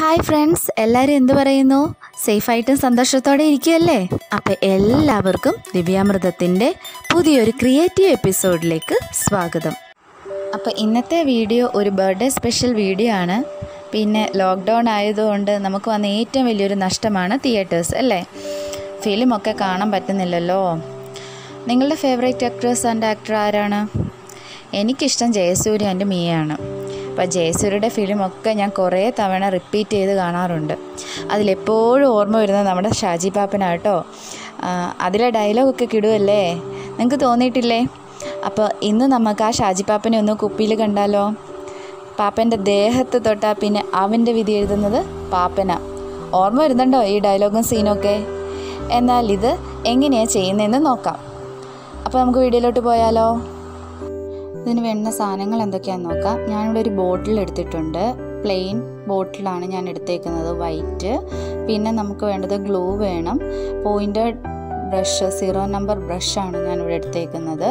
Hi friends എല്ലാവരും എന്ത് പറയുന്നു? സേഫായിട്ടും സന്തോഷത്തോടെ ഇരിക്കുകയല്ലേ? അപ്പം എല്ലാവർക്കും ദിവ്യാമൃതത്തിന്റെ പുതിയൊരു ക്രിയേറ്റീവ് എപ്പിസോഡിലേക്ക് സ്വാഗതം. അപ്പോൾ ഇന്നത്തെ വീഡിയോ ഒരു ബർത്ത്ഡേ സ്പെഷ്യൽ വീഡിയോ ആണ്. പിന്നെ ലോക്ക്ഡൗൺ ആയതുകൊണ്ട് നമുക്ക് വന്ന ഏറ്റവും വലിയൊരു നഷ്ടമാണ് തിയേറ്റേഴ്സ് അല്ലേ? ഫിലിമൊക്കെ കാണാൻ പറ്റുന്നില്ലല്ലോ. നിങ്ങളുടെ ഫേവറേറ്റ് ആക്ട്രസ് ആൻഡ് ആക്ടർ ആരാണ്? എനിക്കിഷ്ടം ജയസൂര്യ ആൻഡ് മിയയാണ് അപ്പോൾ ജയസൂര്യയുടെ ഫിലിമൊക്കെ ഞാൻ കുറേ തവണ റിപ്പീറ്റ് ചെയ്ത് കാണാറുണ്ട്. അതിലെപ്പോഴും ഓർമ്മ വരുന്നത് നമ്മുടെ ഷാജി പാപ്പനാട്ടോ. അതിലെ ഡയലോഗൊക്കെ കിടുവല്ലേ? നിങ്ങൾക്ക് തോന്നിയിട്ടില്ലേ? അപ്പോൾ ഇന്ന് നമുക്ക് ആ ഷാജി പാപ്പനെ ഒന്ന് കുപ്പിയിൽ കണ്ടാലോ? പാപ്പന്റെ ദേഹത്ത് തൊട്ടാൽ പിന്നെ അവന്റെ വിധി എഴുതുന്നത് പാപ്പന. ഓർമ്മ വരുന്നുണ്ടോ ഈ ഡയലോഗും സീനൊക്കെ? എന്നാൽ ഇത് എങ്ങനെയാണ് ചെയ്യുന്നതെന്ന് നോക്കാം. അപ്പോൾ നമുക്ക് വീഡിയോയിലോട്ട് പോയാലോ? ഇതിന് വേണ്ട സാധനങ്ങൾ എന്തൊക്കെയാണെന്ന് നോക്കാം. ഞാനിവിടെ ഒരു ബോട്ടിൽ എടുത്തിട്ടുണ്ട്. പ്ലെയിൻ ബോട്ടിലാണ് ഞാൻ എടുത്തേക്കുന്നത് വൈറ്റ്. പിന്നെ നമുക്ക് വേണ്ടത് ഗ്ലൂ വേണം. പോയിന്റഡ് ബ്രഷ് സീറോ നമ്പർ ബ്രഷാണ് ഞാനിവിടെ എടുത്തേക്കുന്നത്.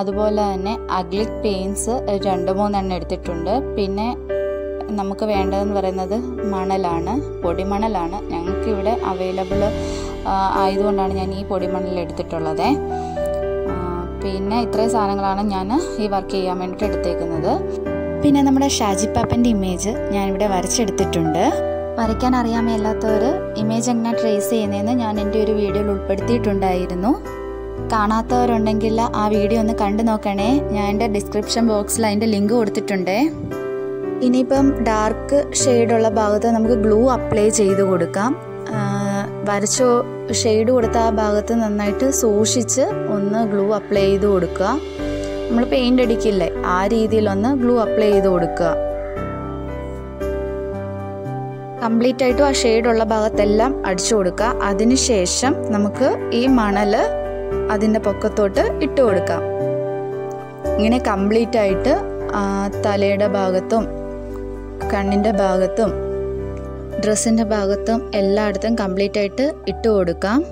അതുപോലെ തന്നെ അഗ്ലിക് പെയിൻസ് രണ്ട് മൂന്നെണ്ണം എടുത്തിട്ടുണ്ട്. പിന്നെ നമുക്ക് വേണ്ടതെന്ന് പറയുന്നത് മണലാണ്. പൊടിമണലാണ്. ഞങ്ങൾക്കിവിടെ അവൈലബിൾ ആയതുകൊണ്ടാണ് ഞാൻ ഈ പൊടിമണൽ എടുത്തിട്ടുള്ളത്. പിന്നെ ഇത്രയും സാധനങ്ങളാണ് ഞാൻ ഈ വർക്ക് ചെയ്യാൻ വേണ്ടിയിട്ട് എടുത്തേക്കുന്നത്. പിന്നെ നമ്മുടെ ഷാജി പാപ്പന്റെ ഇമേജ് ഞാനിവിടെ വരച്ചെടുത്തിട്ടുണ്ട്. വരയ്ക്കാൻ അറിയാൻ മേലാത്തവർ ഇമേജ് എങ്ങനെ ട്രേസ് ചെയ്യുന്നതെന്ന് ഞാൻ എന്റെ ഒരു വീഡിയോയിൽ ഉൾപ്പെടുത്തിയിട്ടുണ്ടായിരുന്നു. കാണാത്തവരുണ്ടെങ്കിൽ ആ വീഡിയോ ഒന്ന് കണ്ടു നോക്കണേ. ഞാൻ എന്റെ ഡിസ്ക്രിപ്ഷൻ ബോക്സിൽ അതിന്റെ ലിങ്ക് കൊടുത്തിട്ടുണ്ട്. ഇനിയിപ്പം ഡാർക്ക് ഷെയ്ഡുള്ള ഭാഗത്ത് നമുക്ക് ഗ്ലൂ അപ്ലൈ ചെയ്ത് കൊടുക്കാം. വരച്ചോ ഷെയ്ഡ് കൊടുത്ത ആ ഭാഗത്ത് നന്നായിട്ട് സൂക്ഷിച്ച് ഒന്ന് ഗ്ലൂ അപ്ലൈ ചെയ്ത് കൊടുക്കുക. നമ്മൾ പെയിന്റ് അടിക്കില്ലേ ആ രീതിയിലൊന്ന് ഗ്ലൂ അപ്ലൈ ചെയ്ത് കൊടുക്കുക. കംപ്ലീറ്റ് ആയിട്ടും ആ ഷെയ്ഡുള്ള ഭാഗത്തെല്ലാം അടിച്ചു കൊടുക്കുക. അതിനുശേഷം നമുക്ക് ഈ മണൽ അതിന്റെ പൊക്കത്തോട്ട് ഇട്ട് കൊടുക്കാം ഇങ്ങനെ കംപ്ലീറ്റ് ആയിട്ട് തലയുടെ ഭാഗത്തും കണ്ണിന്റെ ഭാഗത്തും ഡ്രസ്സിന്റെ ഭാഗത്തും എല്ലായിടത്തും കംപ്ലീറ്റ് ആയിട്ട് ഇട്ട് കൊടുക്കാം.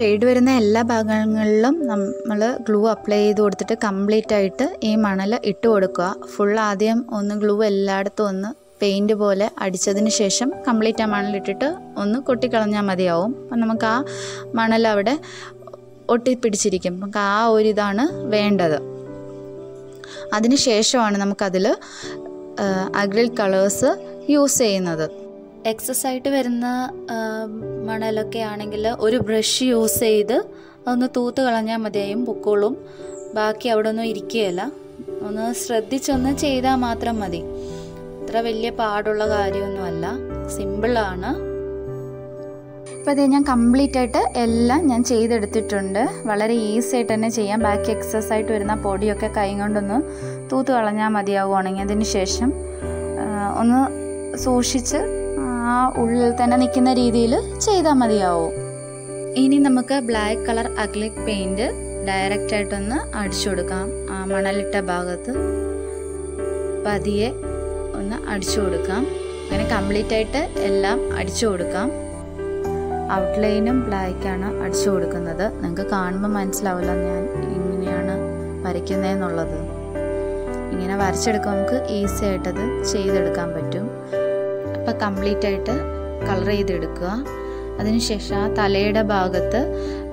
ഷെയ്ഡ് വരുന്ന എല്ലാ ഭാഗങ്ങളിലും നമ്മൾ ഗ്ലൂ അപ്ലൈ ചെയ്ത് കൊടുത്തിട്ട് കംപ്ലീറ്റ് ആയിട്ട് ഈ മണൽ ഇട്ട് കൊടുക്കുക. ഫുൾ ആദ്യം ഒന്ന് ഗ്ലൂ എല്ലായിടത്തും ഒന്ന് പെയിന്റ് പോലെ അടിച്ചതിന് ശേഷം കംപ്ലീറ്റ് ആ മണലിട്ടിട്ട് ഒന്ന് കൊട്ടിക്കളഞ്ഞാൽ മതിയാവും. അപ്പം നമുക്ക് ആ മണൽ അവിടെ ഒട്ടിപ്പിടിച്ചിരിക്കും. നമുക്ക് ആ ഒരു ഇതാണ് വേണ്ടത്. അതിന് ശേഷമാണ് നമുക്കതിൽ അഗ്രിൽ കളേഴ്സ് യൂസ് ചെയ്യുന്നത്. എക്സസ് ആയിട്ട് വരുന്ന മണലൊക്കെ ആണെങ്കിൽ ഒരു ബ്രഷ് യൂസ് ചെയ്ത് ഒന്ന് തൂത്ത് കളഞ്ഞാൽ മതിയായും പൊക്കോളും. ബാക്കി അവിടെ ഒന്നും ഇരിക്കുകയില്ല. ഒന്ന് ശ്രദ്ധിച്ചൊന്ന് ചെയ്താൽ മാത്രം മതി. അത്ര വലിയ പാടുള്ള കാര്യമൊന്നുമല്ല. സിമ്പിളാണ് ഇപ്പം അതേ ഞാൻ കംപ്ലീറ്റ് ആയിട്ട് എല്ലാം ഞാൻ ചെയ്തെടുത്തിട്ടുണ്ട്. വളരെ ഈസി ആയിട്ട് തന്നെ ചെയ്യാം. ബാക്കി എക്സസ് ആയിട്ട് വരുന്ന പൊടിയൊക്കെ കൈ കൊണ്ടൊന്ന് തൂത്ത് കളഞ്ഞാൽ മതിയാവുകയാണെങ്കിൽ അതിന് ശേഷം ഒന്ന് സൂക്ഷിച്ച് ആ ഉള്ളിൽ തന്നെ നിൽക്കുന്ന രീതിയിൽ ചെയ്താൽ മതിയാവും. ഇനി നമുക്ക് black colour acrylic paint direct ആയിട്ടൊന്ന് അടിച്ചു കൊടുക്കാം. ആ മണലിട്ട ഭാഗത്ത് പതിയെ ഒന്ന് അടിച്ചു കൊടുക്കാം. അങ്ങനെ കംപ്ലീറ്റ് ആയിട്ട് എല്ലാം അടിച്ചു കൊടുക്കാം. ഔട്ട്ലൈനും ബ്ലാക്കാണ് അടിച്ചു കൊടുക്കുന്നത്. നിങ്ങൾക്ക് കാണുമ്പോൾ മനസ്സിലാവില്ല ഞാൻ ഇങ്ങനെയാണ് വരയ്ക്കുന്നതെന്നുള്ളത്. ഇങ്ങനെ വരച്ചെടുക്കാൻ നമുക്ക് ഈസി ആയിട്ടത് ചെയ്തെടുക്കാൻ പറ്റും. അപ്പോൾ കംപ്ലീറ്റ് ആയിട്ട് കളർ ചെയ്തെടുക്കുക. അതിനുശേഷം ആ തലയുടെ ഭാഗത്ത്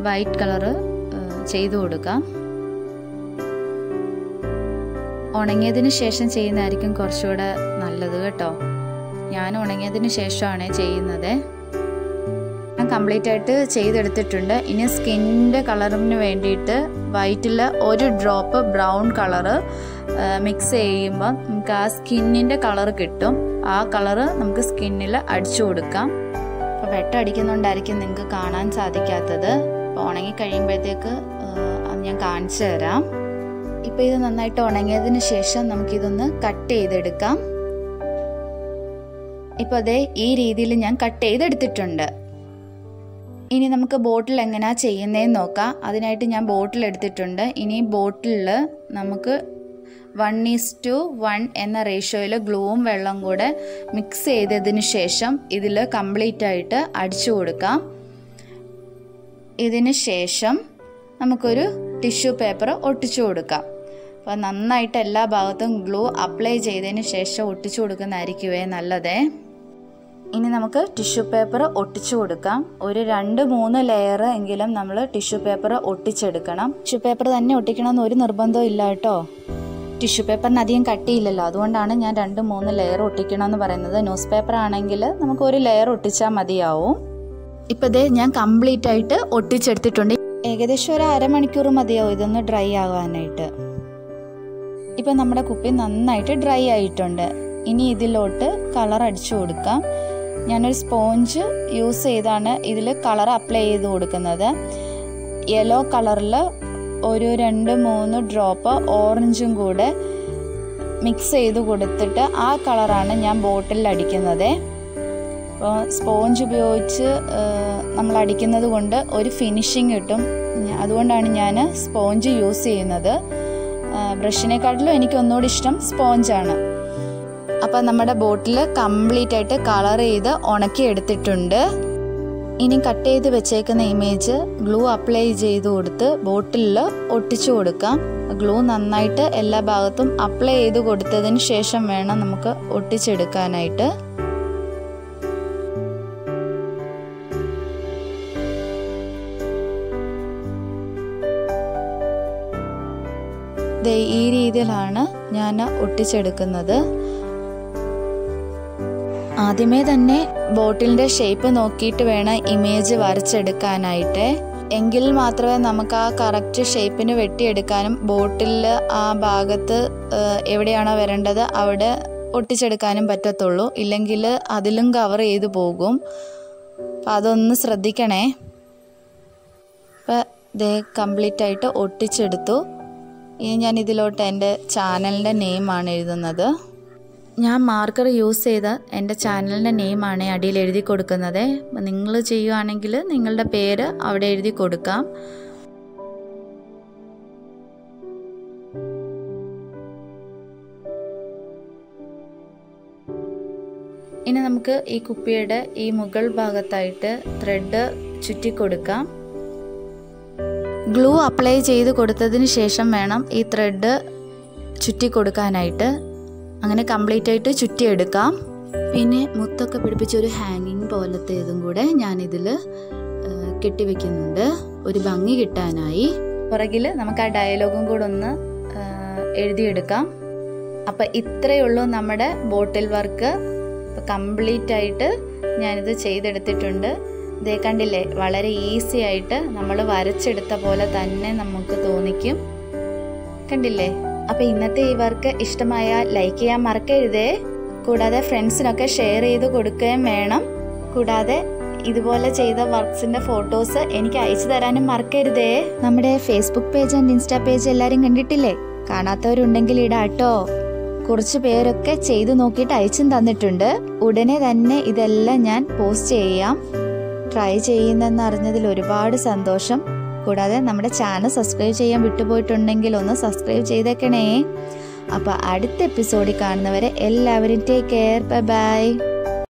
വൈറ്റ് കളറ് ചെയ്തു കൊടുക്കാം ഉണങ്ങിയതിന് ശേഷം ചെയ്യുന്നതായിരിക്കും കുറച്ചുകൂടെ നല്ലത് കേട്ടോ. ഞാൻ ഉണങ്ങിയതിന് ശേഷമാണ് ചെയ്യുന്നത്. ഞാൻ കംപ്ലീറ്റ് ആയിട്ട് ചെയ്തെടുത്തിട്ടുണ്ട്. ഇനി സ്കിന്നിന്റെ കളറിന് വേണ്ടിയിട്ട് വൈറ്റിൽ ഒരു ഡ്രോപ്പ് ബ്രൗൺ കളറ് മിക്സ് ചെയ്യുമ്പോൾ നമുക്ക് ആ സ്കിന്നിന്റെ കളർ കിട്ടും. ആ കളറ് നമുക്ക് സ്കിന്നിൽ അടിച്ചു കൊടുക്കാം. അപ്പോൾ വെട്ടടിക്കുന്നുണ്ടായിരിക്കും നിങ്ങൾക്ക് കാണാൻ സാധിക്കാത്തത്. അപ്പോൾ ഉണങ്ങി കഴിയുമ്പോഴത്തേക്ക് അത് ഞാൻ കാണിച്ചു തരാം. ഇപ്പോൾ ഇത് നന്നായിട്ട് ഉണങ്ങിയതിന് ശേഷം നമുക്കിതൊന്ന് കട്ട് ചെയ്തെടുക്കാം. ഇപ്പോൾ അതേ ഈ രീതിയിൽ ഞാൻ കട്ട് ചെയ്തെടുത്തിട്ടുണ്ട്. ഇനി നമുക്ക് ബോട്ടിൽ എങ്ങനെയാണ് ചെയ്യുന്നതെന്ന് നോക്കാം. അതിനായിട്ട് ഞാൻ ബോട്ടിൽ എടുത്തിട്ടുണ്ട് ഇനി ബോട്ടിലിൽ നമുക്ക് വൺ ഈസ് ടു വൺ എന്ന റേഷ്യോയിൽ ഗ്ലൂവും വെള്ളം കൂടെ മിക്സ് ചെയ്തതിന് ശേഷം ഇതിൽ കംപ്ലീറ്റ് ആയിട്ട് അടിച്ചു കൊടുക്കാം. ഇതിന് ശേഷം നമുക്കൊരു ടിഷ്യൂ പേപ്പർ ഒട്ടിച്ചു കൊടുക്കാം. അപ്പോൾ നന്നായിട്ട് എല്ലാ ഭാഗത്തും ഗ്ലൂ അപ്ലൈ ചെയ്തതിന് ശേഷം ഒട്ടിച്ചു കൊടുക്കുന്നതായിരിക്കുമേ നല്ലതേ. ഇനി നമുക്ക് ടിഷ്യൂ പേപ്പർ ഒട്ടിച്ചു കൊടുക്കാം. ഒരു രണ്ട് മൂന്ന് ലെയർ എങ്കിലും നമ്മൾ ടിഷ്യൂ പേപ്പർ ഒട്ടിച്ചെടുക്കണം. ടിഷ്യൂ പേപ്പർ തന്നെ ഒട്ടിക്കണമെന്ന് ഒരു നിർബന്ധവും ഇല്ല കേട്ടോ. ടിഷ്യൂ പേപ്പറിന് അധികം കട്ടിയില്ലല്ലോ. അതുകൊണ്ടാണ് ഞാൻ രണ്ട് മൂന്ന് ലെയർ ഒട്ടിക്കണം എന്ന് പറയുന്നത്. ന്യൂസ് പേപ്പർ ആണെങ്കിൽ നമുക്ക് ഒരു ലെയർ ഒട്ടിച്ചാൽ മതിയാവും. ഇപ്പം ഇതേ ഞാൻ കംപ്ലീറ്റ് ആയിട്ട് ഒട്ടിച്ചെടുത്തിട്ടുണ്ട്. ഏകദേശം ഒരു അരമണിക്കൂർ മതിയാവും ഇതൊന്ന് ഡ്രൈ ആകാനായിട്ട്. ഇപ്പം നമ്മുടെ കുപ്പി നന്നായിട്ട് ഡ്രൈ ആയിട്ടുണ്ട്. ഇനി ഇതിലോട്ട് കളർ അടിച്ചു കൊടുക്കാം. ഞാനൊരു സ്പോഞ്ച് യൂസ് ചെയ്താണ് ഇതിൽ കളർ അപ്ലൈ ചെയ്ത് കൊടുക്കുന്നത്. യെല്ലോ കളറിൽ ഒരു രണ്ട് മൂന്ന് ഡ്രോപ്പ് ഓറഞ്ചും കൂടെ മിക്സ് ചെയ്ത് കൊടുത്തിട്ട് ആ കളറാണ് ഞാൻ ബോട്ടിലിൽ അടിക്കുന്നത്. അപ്പോൾ സ്പോഞ്ച് ഉപയോഗിച്ച് നമ്മൾ അടിക്കുന്നത് കൊണ്ട് ഒരു ഫിനിഷിങ് കിട്ടും. അതുകൊണ്ടാണ് ഞാൻ സ്പോഞ്ച് യൂസ് ചെയ്യുന്നത്. ബ്രഷിനെക്കാട്ടിലും എനിക്ക് ഒന്നുകൂടി ഇഷ്ടം സ്പോഞ്ചാണ്. അപ്പം നമ്മുടെ ബോട്ടിൽ കംപ്ലീറ്റ് ആയിട്ട് കളർ ചെയ്ത് ഉണക്കി എടുത്തിട്ടുണ്ട് ഇനി കട്ട് ചെയ്ത് വെച്ചേക്കുന്ന ഇമേജ് ഗ്ലൂ അപ്ലൈ ചെയ്ത് കൊടുത്ത് ബോട്ടിലിൽ ഒട്ടിച്ചു കൊടുക്കാം. ഗ്ലൂ നന്നായിട്ട് എല്ലാ ഭാഗത്തും അപ്ലൈ ചെയ്ത് കൊടുത്തതിന് ശേഷം വേണം നമുക്ക് ഒട്ടിച്ചെടുക്കാനായിട്ട്. ഈ രീതിയിലാണ് ഞാൻ ഒട്ടിച്ചെടുക്കുന്നത്. ആദ്യമേ തന്നെ ബോട്ടിലിന്റെ ഷേപ്പ് നോക്കിയിട്ട് വേണം ഇമേജ് വരച്ചെടുക്കാനായിട്ട്. എങ്കിൽ മാത്രമേ നമുക്ക് ആ കറക്റ്റ് ഷേപ്പിന് വെട്ടിയെടുക്കാനും ബോട്ടിലിൽ ആ ഭാഗത്ത് എവിടെയാണോ വരേണ്ടത് അവിടെ ഒട്ടിച്ചെടുക്കാനും പറ്റത്തുള്ളൂ. ഇല്ലെങ്കിൽ അതിലും കവർ ചെയ്തു പോകും. അപ്പം അതൊന്ന് ശ്രദ്ധിക്കണേ. ഇപ്പം ഇത് കംപ്ലീറ്റ് ആയിട്ട് ഒട്ടിച്ചെടുത്തു. ഇനി ഞാൻ ഇതിലോട്ട് എന്റെ ചാനലിന്റെ നെയിമാണ് എഴുതുന്നത്. ഞാൻ മാർക്കർ യൂസ് ചെയ്ത് എന്റെ ചാനലിന്റെ നെയിമാണ് അടിയിൽ എഴുതി കൊടുക്കുന്നത്. നിങ്ങൾ ചെയ്യുവാണെങ്കിൽ നിങ്ങളുടെ പേര് അവിടെ എഴുതി കൊടുക്കാം. ഇനി നമുക്ക് ഈ കുപ്പിയുടെ ഈ മുകൾ ഭാഗത്തായിട്ട് ത്രെഡ് ചുറ്റിക്കൊടുക്കാം ഗ്ലൂ അപ്ലൈ ചെയ്ത് കൊടുത്തതിന് ശേഷം വേണം ഈ ത്രെഡ് ചുറ്റി കൊടുക്കാനായിട്ട്. അങ്ങനെ കംപ്ലീറ്റ് ആയിട്ട് ചുറ്റിയെടുക്കാം. പിന്നെ മുത്തൊക്കെ പിടിപ്പിച്ച ഒരു ഹാങ്ങിങ് പോലത്തെ ഇതും കൂടെ ഞാനിതിൽ കെട്ടിവെക്കുന്നുണ്ട്. ഒരു ഭംഗി കിട്ടാനായി. പുറകിൽ നമുക്ക് ആ ഡയലോഗും കൂടെ ഒന്ന് എഴുതിയെടുക്കാം. അപ്പം ഇത്രയേ ഉള്ളൂ നമ്മുടെ ബോട്ടിൽ വർക്ക് കംപ്ലീറ്റ് ആയിട്ട് ഞാനിത് ചെയ്തെടുത്തിട്ടുണ്ട്. ഇതേ കണ്ടില്ലേ വളരെ ഈസി ആയിട്ട് നമ്മൾ വരച്ചെടുത്ത പോലെ തന്നെ നമുക്ക് തോന്നിക്കും. കണ്ടില്ലേ? അപ്പോൾ ഇന്നത്തെ ഈ വർക്ക് ഇഷ്ടമായാൽ ലൈക്ക് ചെയ്യാൻ മറക്കരുതേ. കൂടാതെ ഫ്രണ്ട്സിനൊക്കെ ഷെയർ ചെയ്ത് കൊടുക്കുകയും വേണം. കൂടാതെ ഇതുപോലെ ചെയ്ത വർക്ക്സിന്റെ ഫോട്ടോസ് എനിക്ക് അയച്ചു തരാനും മറക്കരുതേ. നമ്മുടെ Facebook page and Insta page എല്ലാവരും കണ്ടിട്ടില്ലേ? കാണാത്തവരുണ്ടെങ്കിൽ ഇടാട്ടോ. കുറച്ച് പേരൊക്കെ ചെയ്തു നോക്കിയിട്ട് അയച്ചും തന്നിട്ടുണ്ട്. ഉടനെ തന്നെ ഇതെല്ലാം ഞാൻ പോസ്റ്റ് ചെയ്യാം. ട്രൈ ചെയ്യുന്നെന്ന് അറിഞ്ഞതിൽ ഒരുപാട് സന്തോഷം. കൂടാതെ നമ്മുടെ ചാനൽ സബ്സ്ക്രൈബ് ചെയ്യാൻ വിട്ടുപോയിട്ടുണ്ടെങ്കിൽ ഒന്ന് സബ്സ്ക്രൈബ് ചെയ്തേക്കണേ. അപ്പോൾ അടുത്ത എപ്പിസോഡിൽ കാണുന്നവരെ എല്ലാവരും ടേക്ക് കെയർ ബൈ ബൈ